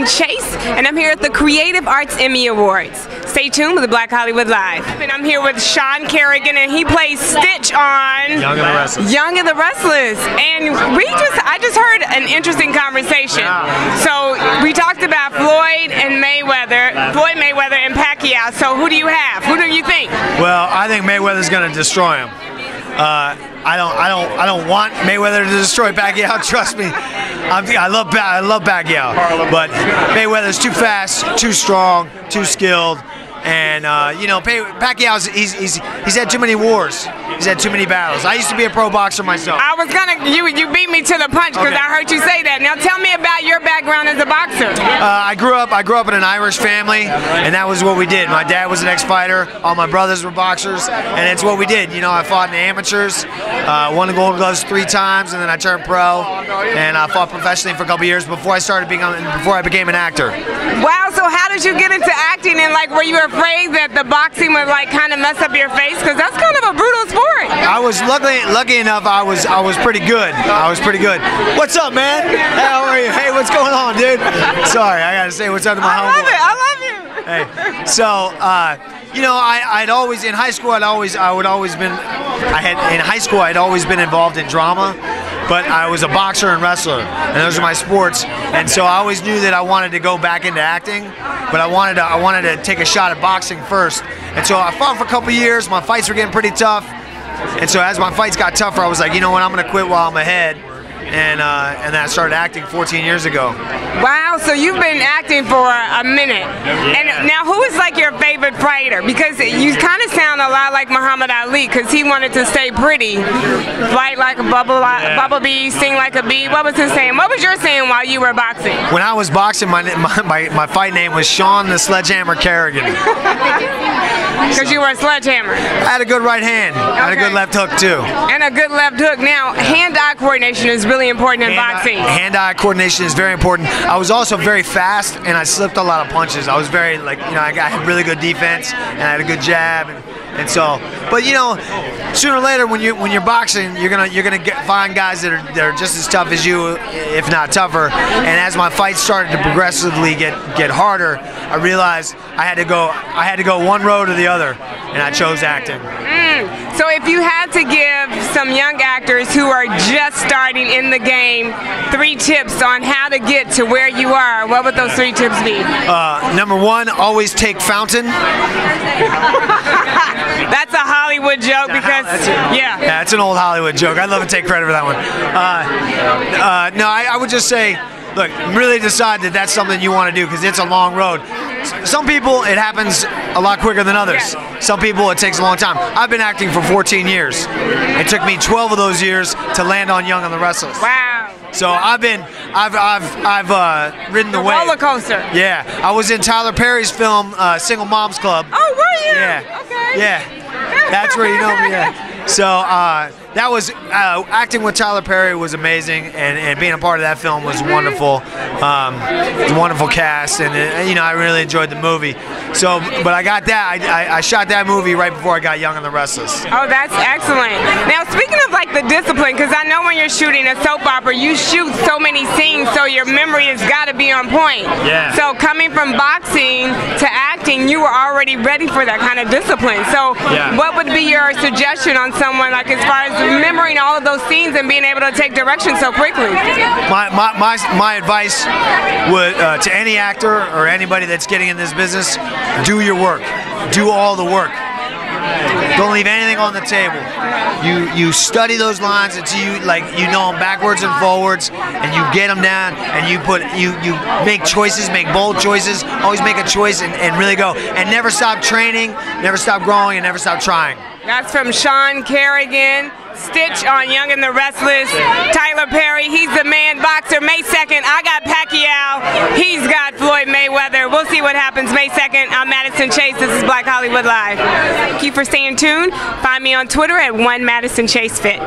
Madison Chase, and I'm here at the Creative Arts Emmy Awards. Stay tuned with the Black Hollywood Live. And I'm here with Sean Carrigan, and he plays Stitch on Young and the Restless. Young and the Restless. And we just, I just heard an interesting conversation. So we talked about Floyd and Mayweather, Floyd Mayweather and Pacquiao. So who do you have? Who do you think? Well, I think Mayweather's going to destroy him. Uh, I don't, I don't, I don't want Mayweather to destroy Pacquiao. Trust me, I'm, I love, I love Pacquiao, but Mayweather's too fast, too strong, too skilled. And uh, you know, Pacquiao's he's, he's he's had too many wars. He's had too many battles. I used to be a pro boxer myself. I was gonna you you beat me to the punch because okay. I heard you say that. Now tell me about your background as a boxer. Uh, I grew up I grew up in an Irish family, and that was what we did. My dad was an ex-fighter. All my brothers were boxers, and it's what we did. You know, I fought in the amateurs, uh, won the Golden Gloves three times, and then I turned pro, and I fought professionally for a couple years before I started being before I became an actor. Wow. So how did you get into acting, and like were you afraid that the boxing would like kind of mess up your face? Because that's kind of a brutal sport. I was lucky, lucky enough. I was, I was pretty good. I was pretty good. What's up, man? Hey, how are you? Hey, what's going on, dude? Sorry, I gotta say what's up to my I homeboy. love it. I love you. Hey, so. Uh, you know, I, would always in high school. I'd always, I would always been. I had in high school. I'd always been involved in drama, but I was a boxer and wrestler, and those are my sports. And so I always knew that I wanted to go back into acting, but I wanted to, I wanted to take a shot at boxing first. And so I fought for a couple years. My fights were getting pretty tough, and so as my fights got tougher, I was like, you know what, I'm gonna quit while I'm ahead and uh, and then I started acting 14 years ago. Wow, so you've been acting for a minute. Yeah. And now, who is like your favorite fighter? Because you kind of sound a lot like Muhammad Ali, because he wanted to stay pretty, fight like a bubble, yeah. bubble bee, sing like a bee. What was his saying? What was your saying while you were boxing? When I was boxing, my my, my, my fight name was Sean the Sledgehammer Carrigan. Because you were a sledgehammer. I had a good right hand. Okay. I had a good left hook too. And a good left hook. Now, hand-eye coordination is really important in hand boxing. Hand-eye coordination is very important. I was also very fast, and I slipped a lot of punches. I was very like you know I, got, I had really good defense, and I had a good jab. And, and so, but you know, sooner or later when you when you're boxing, you're gonna you're gonna get, find guys that are that are just as tough as you, if not tougher. And as my fights started to progressively get get harder, I realized I had to go I had to go one road or the other, and I chose acting. Mm. So if you had to give some young actors who are just starting in the game three tips on how to get to where you are, what would those three tips be? Uh, number one, always take fountain. That's a Hollywood joke because yeah. Yeah, it's an old Hollywood joke. I'd love to take credit for that one. Uh, uh, no, I, I would just say look, really decide that that's something you want to do because it's a long road. Some people, it happens a lot quicker than others. Some people, it takes a long time. I've been acting for 14 years. It took me 12 of those years to land on Young and the Restless. Wow. So I've been, I've, I've, I've uh, ridden the, the wave. Roller coaster. Yeah, I was in Tyler Perry's film, uh, Single Moms Club. Oh, were you? Yeah. Yeah. That's where you know me. Yeah. So uh, that was uh, acting with Tyler Perry was amazing, and, and being a part of that film was wonderful. Um, wonderful cast, and uh, you know I really enjoyed the movie. So, but I got that. I, I, I, shot that movie right before I got Young and the Restless. Oh, that's excellent. Now, speaking of like the discipline, because you're shooting a soap opera, you shoot so many scenes, so your memory has got to be on point. Yeah. So coming from boxing to acting, you were already ready for that kind of discipline. So, yeah. what would be your suggestion on someone like as far as remembering all of those scenes and being able to take direction so quickly? My my my, my advice would uh, to any actor or anybody that's getting in this business do your work. Do all the work. Don't leave anything on the table. You you study those lines until you like you know them backwards and forwards, and you get them down, and you put you you make choices, make bold choices. Always make a choice and, and really go, and never stop training, never stop growing, and never stop trying. That's from Sean Carrigan. Stitch on Young and the Restless. Tyler Perry, he's the man boxer. May 2nd, I got see what happens May 2nd. I'm Madison Chase. This is Black Hollywood Live. Thank you for staying tuned. Find me on Twitter at one Madison Chase Fit.